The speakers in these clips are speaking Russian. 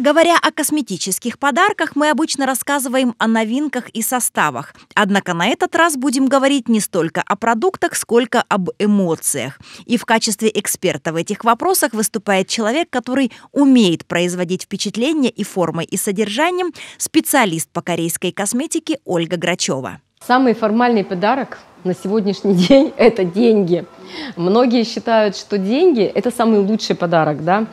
Говоря о косметических подарках, мы обычно рассказываем о новинках и составах. Однако на этот раз будем говорить не столько о продуктах, сколько об эмоциях. И в качестве эксперта в этих вопросах выступает человек, который умеет производить впечатление и формой, и содержанием, специалист по корейской косметике Ольга Грачева. Самый формальный подарок на сегодняшний день – это деньги. Многие считают, что деньги – это самый лучший подарок, да?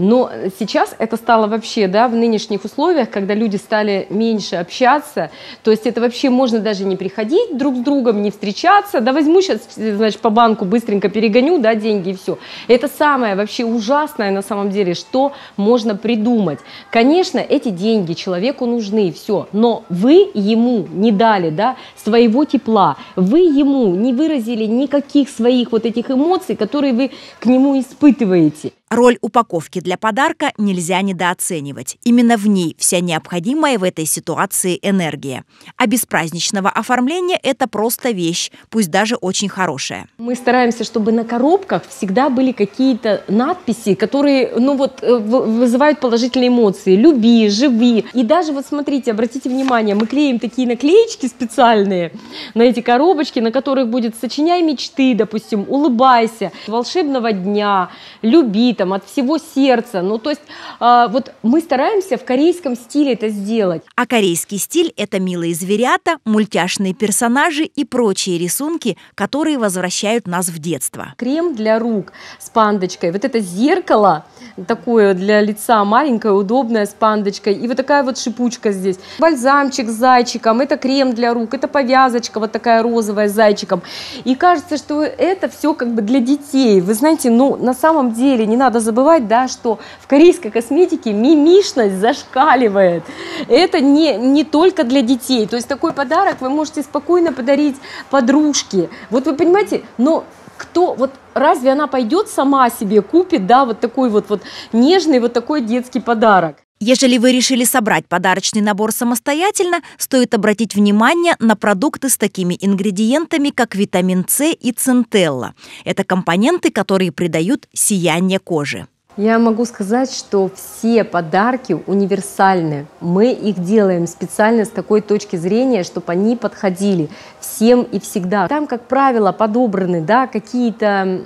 Но сейчас это стало вообще, да, в нынешних условиях, когда люди стали меньше общаться, то есть это вообще можно даже не приходить друг с другом, не встречаться, да возьму сейчас, значит, по банку быстренько перегоню, да, деньги и все. Это самое вообще ужасное на самом деле, что можно придумать. Конечно, эти деньги человеку нужны, все, но вы ему не дали, да, своего тепла, вы ему не выразили никаких своих вот этих эмоций, которые вы к нему испытываете. Роль упаковки для подарка нельзя недооценивать. Именно в ней вся необходимая в этой ситуации энергия. А без праздничного оформления это просто вещь, пусть даже очень хорошая. Мы стараемся, чтобы на коробках всегда были какие-то надписи, которые ну вот, э, вызывают положительные эмоции. Люби, живи. И даже вот смотрите, обратите внимание, мы клеим такие наклеечки специальные на эти коробочки, на которых будет «Сочиняй мечты», допустим, «Улыбайся», «Волшебного дня», «Люби», там, от всего сердца. Ну, то есть э, вот мы стараемся в корейском стиле это сделать. А корейский стиль – это милые зверята, мультяшные персонажи и прочие рисунки, которые возвращают нас в детство. Крем для рук с пандочкой, вот это зеркало такое для лица маленькое, удобное с пандочкой, и вот такая вот шипучка здесь. Бальзамчик с зайчиком, это крем для рук, это повязочка вот такая розовая с зайчиком. И кажется, что это все как бы для детей. Вы знаете, ну на самом деле не надо забывать, да, что в корейской косметике мимишность зашкаливает. Это не, не только для детей. То есть такой подарок вы можете спокойно подарить подружке. Вот вы понимаете, но кто, вот разве она пойдет сама себе купит, да, вот такой вот, вот нежный вот такой детский подарок? Ежели вы решили собрать подарочный набор самостоятельно, стоит обратить внимание на продукты с такими ингредиентами, как витамин С и центелла. Это компоненты, которые придают сияние кожи. Я могу сказать, что все подарки универсальны. Мы их делаем специально с такой точки зрения, чтобы они подходили всем и всегда. Там, как правило, подобраны да, какие-то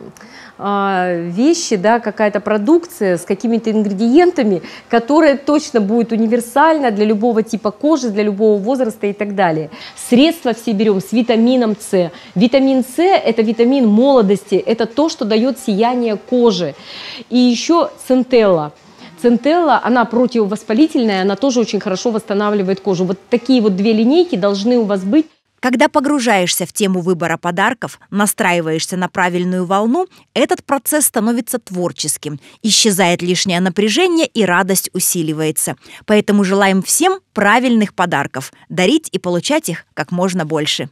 вещи, да, какая-то продукция с какими-то ингредиентами, которая точно будет универсальна для любого типа кожи, для любого возраста и так далее. Средства все берем с витамином С. Витамин С – это витамин молодости, это то, что дает сияние кожи. И еще центелла. Центелла, она противовоспалительная, она тоже очень хорошо восстанавливает кожу. Вот такие вот две линейки должны у вас быть. Когда погружаешься в тему выбора подарков, настраиваешься на правильную волну, этот процесс становится творческим, исчезает лишнее напряжение и радость усиливается. Поэтому желаем всем правильных подарков, дарить и получать их как можно больше.